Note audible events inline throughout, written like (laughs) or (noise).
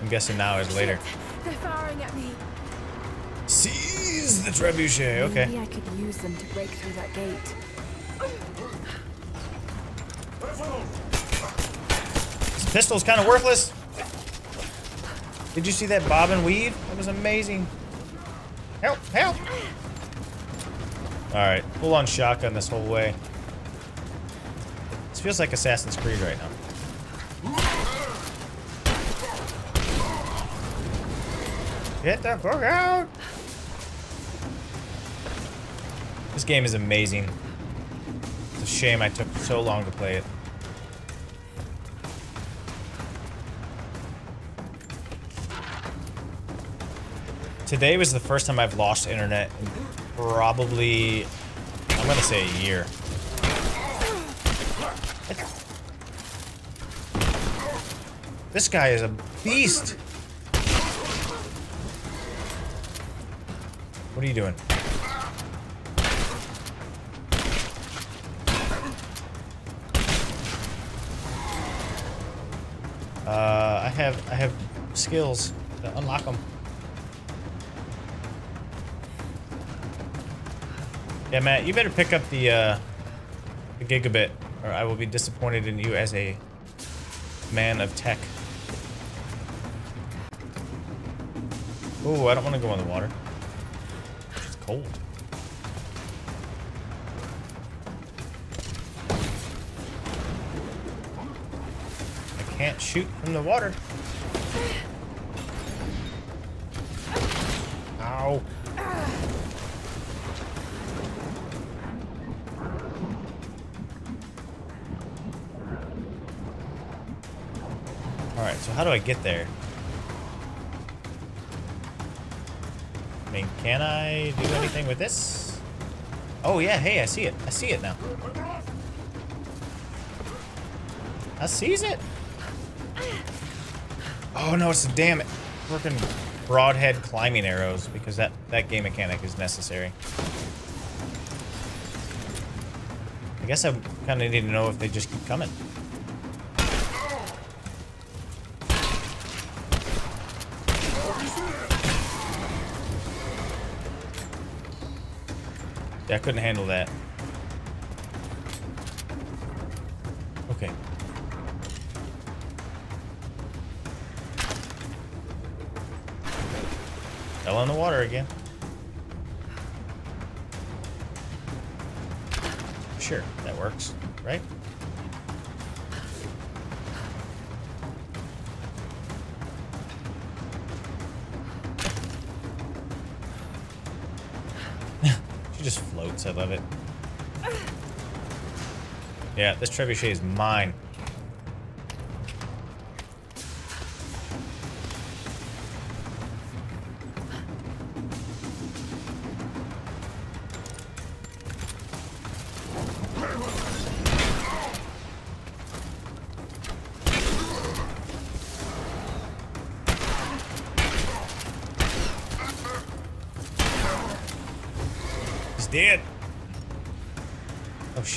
I'm guessing now is later. They're firing at me. Seize the trebuchet. Okay. Maybe I could use them to break through that gate. This pistol's kind of worthless. Did you see that bob and weave? That was amazing. Help! Help! All right, full on shotgun this whole way. This feels like Assassin's Creed right now. Get the fuck out! This game is amazing. It's a shame I took so long to play it. Today was the first time I've lost internet in probably, I'm gonna say a year. This guy is a beast. What are you doing? Uh, I have I have skills to unlock them. Yeah, Matt, you better pick up the uh, the gigabit, or I will be disappointed in you as a man of tech. Oh, I don't want to go in the water. Cold. I can't shoot from the water. Ow. Alright, so how do I get there? Can I do anything with this? Oh yeah, hey, I see it. I see it now. I sees it. Oh no, it's a damn it. Working broadhead climbing arrows because that, that game mechanic is necessary. I guess I kind of need to know if they just keep coming. Yeah, I couldn't handle that. Okay. Fell in the water again. Sure, that works, right? She just floats, I love it. Yeah, this trebuchet is mine.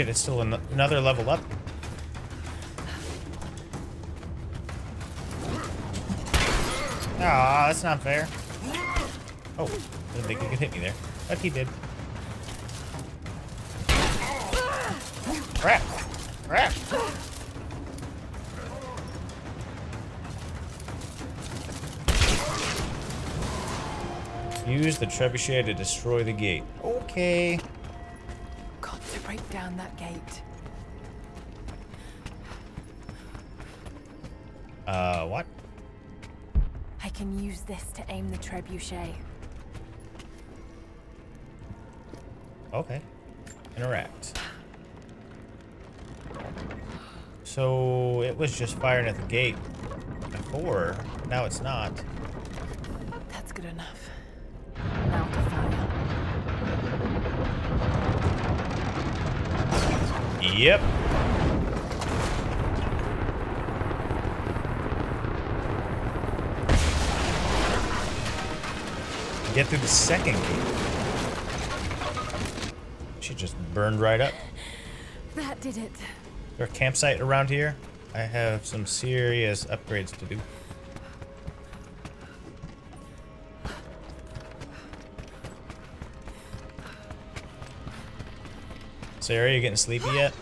Shit, it's still an another level up. Ah, that's not fair. Oh, I didn't think he could hit me there. But he did. Crap. Crap. Use the trebuchet to destroy the gate. Okay. Break down that gate. Uh, what? I can use this to aim the trebuchet. Okay. Interact. So it was just firing at the gate before. Now it's not. That's good enough. Yep. Get through the second gate. She just burned right up. That did it. There a campsite around here? I have some serious upgrades to do. Sarah, are you getting sleepy yet?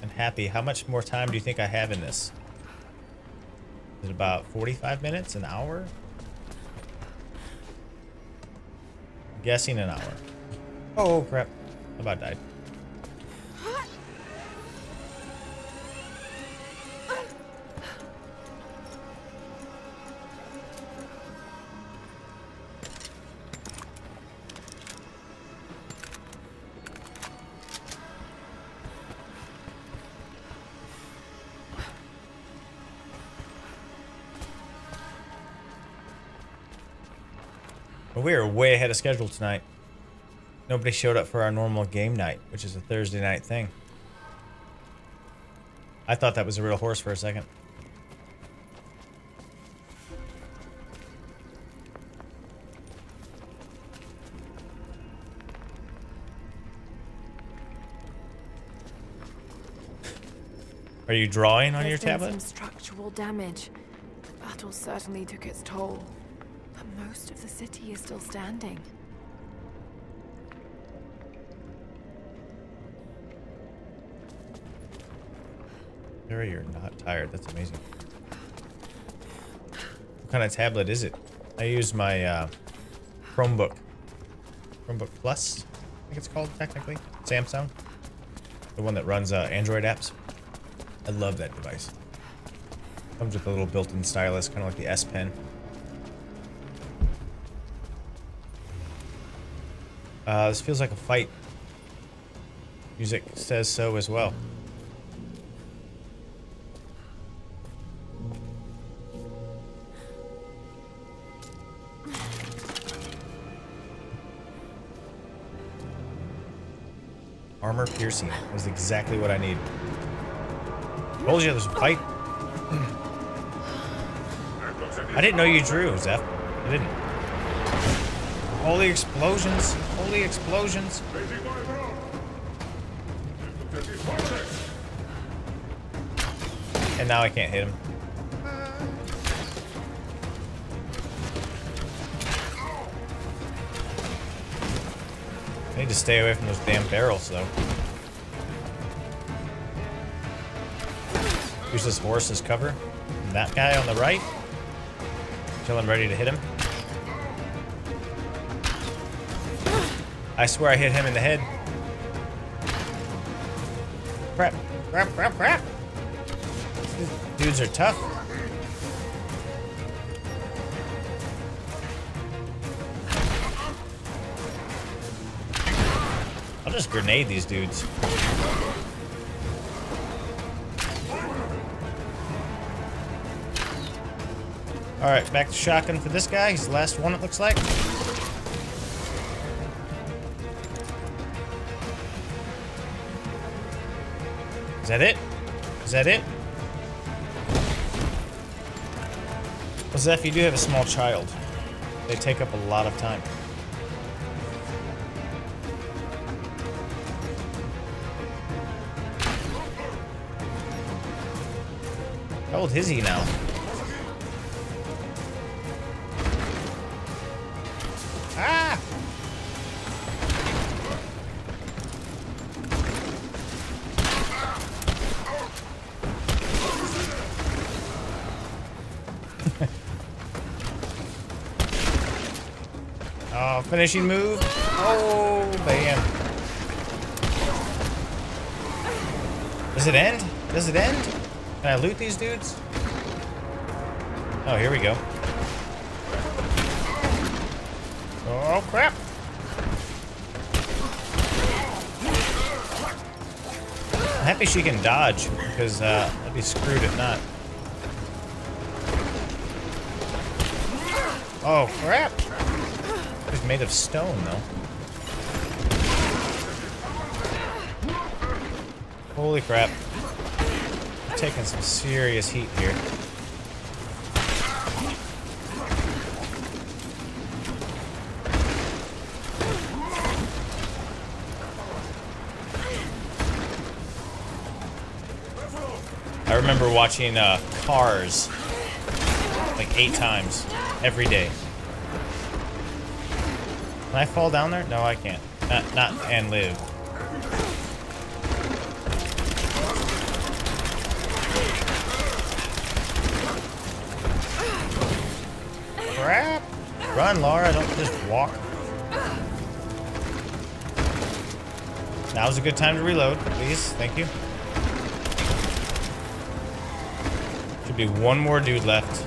And happy, how much more time do you think I have in this? Is it about 45 minutes? An hour? I'm guessing an hour. Oh, crap. I about died. We are way ahead of schedule tonight. Nobody showed up for our normal game night, which is a Thursday night thing. I thought that was a real horse for a second. Are you drawing on There's your tablet? some structural damage. The battle certainly took its toll. Most of the city is still standing. Sarah, you're not tired. That's amazing. What kind of tablet is it? I use my uh, Chromebook. Chromebook Plus, I think it's called technically. Samsung. The one that runs uh, Android apps. I love that device. Comes with a little built-in stylus, kind of like the S Pen. Uh, this feels like a fight. Music says so as well. Armor piercing was exactly what I need. Told you there's a fight. (clears throat) I didn't know you drew, Zeph. I didn't. Holy explosions! Holy explosions! And now I can't hit him. I need to stay away from those damn barrels, though. Use this horse as cover. And that guy on the right. Until I'm ready to hit him. I swear I hit him in the head. Crap. Crap, crap, crap. These dudes are tough. I'll just grenade these dudes. Alright, back to shotgun for this guy. He's the last one, it looks like. Is that it? Is that it? Well, Zeph, you do have a small child. They take up a lot of time. How old is he now? Finishing move. Oh, bam. Does it end? Does it end? Can I loot these dudes? Oh, here we go. Oh, crap. I'm happy she can dodge, because uh, I'd be screwed if not. Oh, crap. He's made of stone, though. Holy crap. I'm taking some serious heat here. I remember watching uh, Cars like eight times every day. Can I fall down there? No, I can't. Not, not and live. Crap! Run, Lara, don't just walk. Now's a good time to reload, please. Thank you. Should be one more dude left.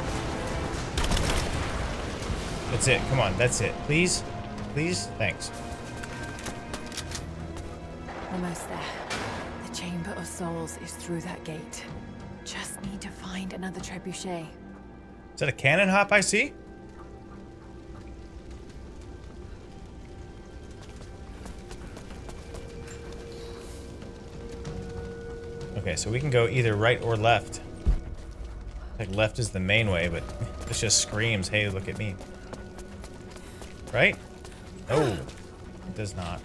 That's it. Come on, that's it. Please? Please? Thanks. Almost there. The Chamber of Souls is through that gate. Just need to find another trebuchet. Is that a cannon hop I see? Okay, so we can go either right or left. Like left is the main way, but (laughs) this just screams, hey, look at me. Right? No, it does not.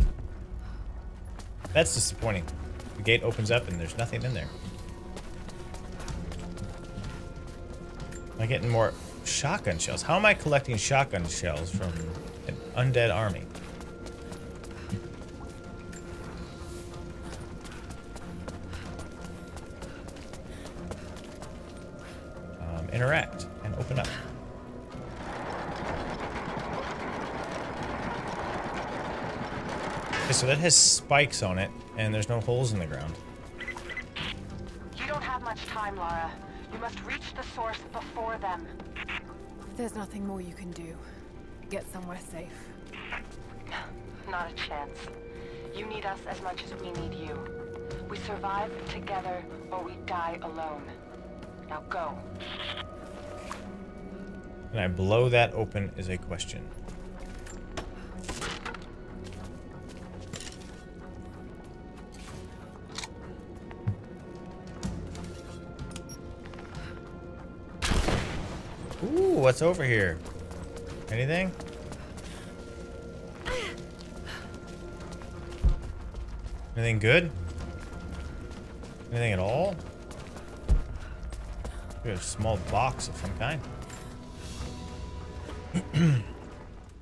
That's disappointing. The gate opens up and there's nothing in there. Am I getting more shotgun shells? How am I collecting shotgun shells from an undead army? Um, interact so that has spikes on it, and there's no holes in the ground. You don't have much time, Lara. You must reach the source before them. There's nothing more you can do. Get somewhere safe. Not a chance. You need us as much as we need you. We survive together or we die alone. Now go. And I blow that open is a question. What's over here? Anything? Anything good? Anything at all? We have a small box of some kind.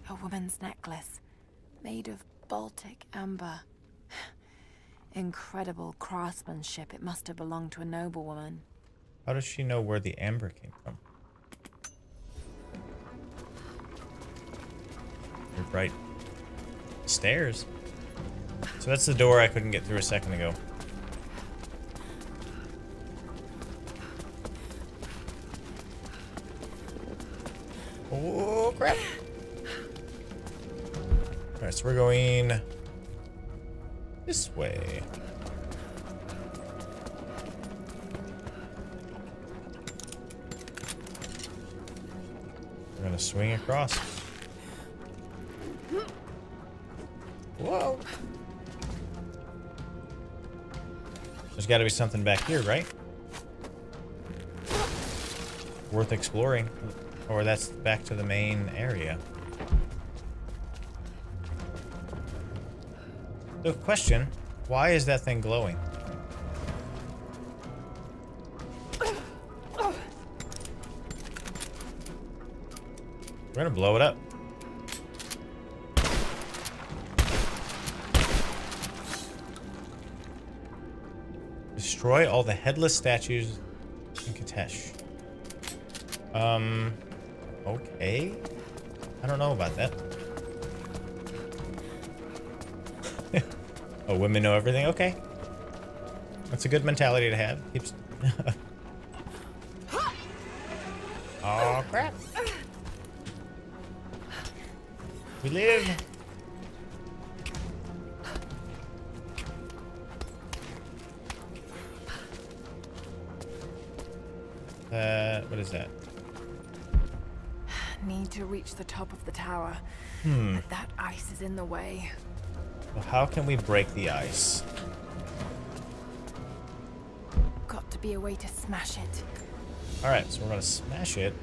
A woman's necklace, made of Baltic amber. Incredible craftsmanship. It must have belonged to a noblewoman. How does she know where the amber came from? Right. Stairs. So that's the door I couldn't get through a second ago. Oh, crap. Alright, so we're going this way. We're gonna swing across. Got to be something back here, right? Worth exploring. Or that's back to the main area. So, question. Why is that thing glowing? We're gonna blow it up. Destroy all the headless statues in Kitezh. Um, okay. I don't know about that. (laughs) oh, women know everything? Okay. That's a good mentality to have. Keeps... (laughs) oh, crap. We live. What is that? Need to reach the top of the tower. Hmm. But that ice is in the way. Well, how can we break the ice? Got to be a way to smash it. All right, so we're gonna smash it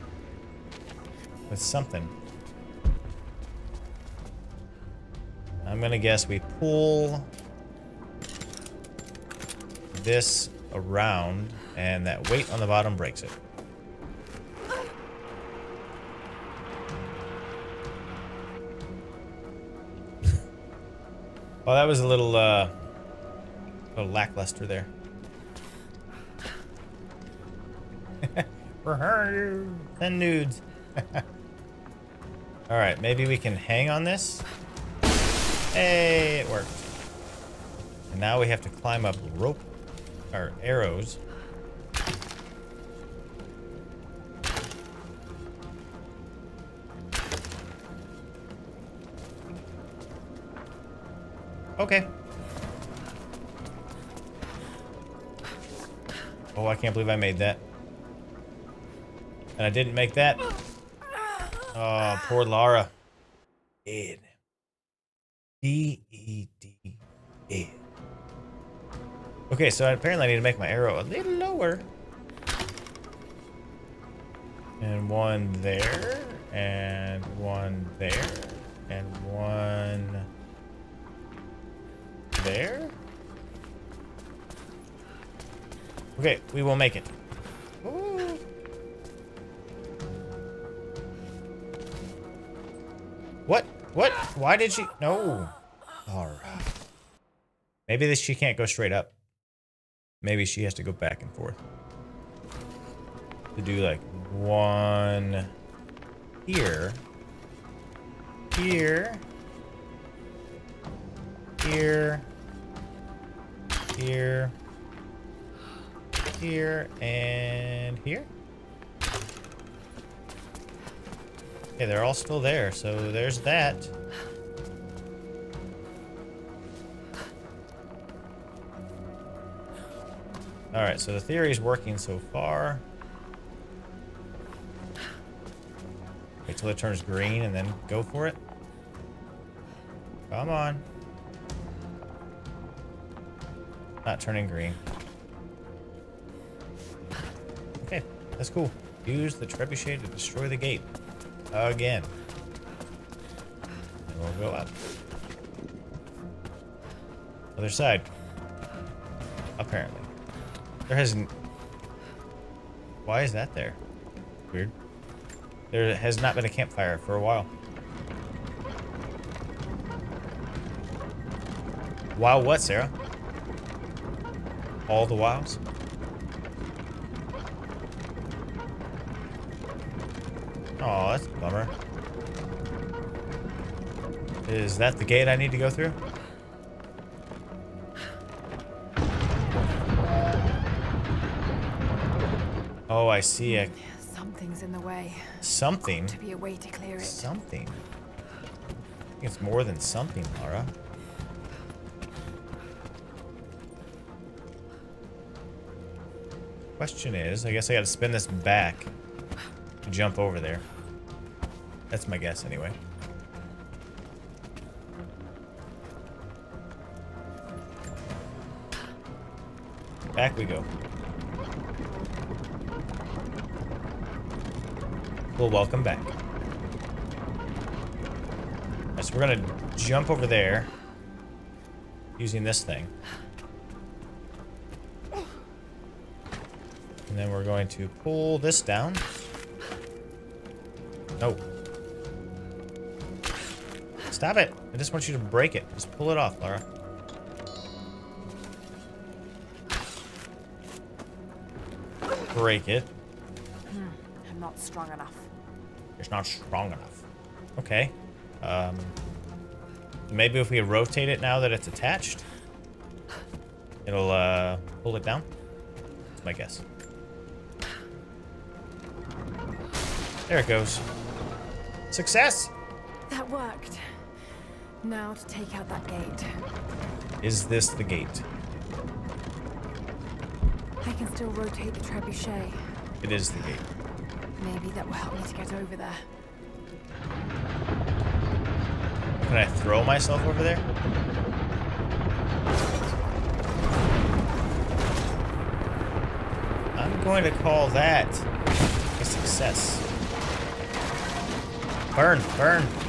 with something. I'm gonna guess we pull this around, and that weight on the bottom breaks it. Well, that was a little, uh, a little lackluster there. For her, ten nudes. (laughs) All right, maybe we can hang on this. Hey, it worked. And now we have to climb up rope, or arrows. Okay. Oh, I can't believe I made that. And I didn't make that. Oh, poor Lara. Dead. D-E-D-E. Okay, so apparently I need to make my arrow a little lower. And one there, and one there, and one there. Okay, we will make it. What? What? Why did she? No. All right. Maybe this she can't go straight up. Maybe she has to go back and forth. To do like one here, here, here, here, here, and here. Okay, they're all still there, so there's that. Alright, so the theory is working so far. Wait till it turns green and then go for it. Come on. Not turning green. Okay, that's cool. Use the trebuchet to destroy the gate. Again. And we'll go up. Other side. Apparently. There hasn't... Why is that there? Weird. There has not been a campfire for a while. Wow, what, Sarah? All the wows? Oh, that's a bummer. Is that the gate I need to go through? Oh, I see a Something's in the way. something. To be a way to clear it. Something. I think it's more than something, Lara. Question is, I guess I gotta spin this back to jump over there. That's my guess anyway. Back we go. Well, welcome back. Alright, so we're gonna jump over there using this thing. And then we're going to pull this down. No. Stop it. I just want you to break it. Just pull it off, Lara. Break it. I'm not strong enough. It's not strong enough. Okay. Um, maybe if we rotate it now that it's attached, it'll uh, pull it down. That's my guess. There it goes. Success! That worked. Now to take out that gate. Is this the gate? I can still rotate the trebuchet. It is the gate. Maybe that will help me to get over there. Can I throw myself over there? I'm going to call that a success. Burn, burn.